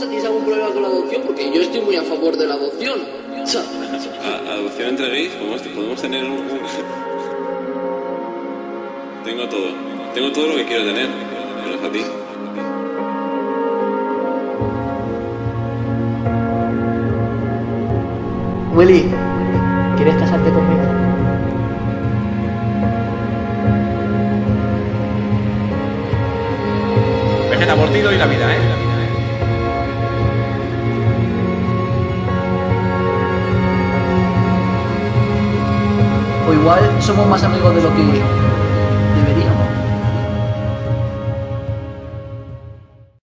¿Tienes algún problema con la adopción? Porque yo estoy muy a favor de la adopción. A- adopción entre gays, podemos, podemos tener un, un- Tengo todo. Tengo todo lo que quiero tener. Menos a ti. Willy, ¿quieres casarte conmigo? Vegeta, por ti doy la vida, ¿eh? O igual somos más amigos de lo que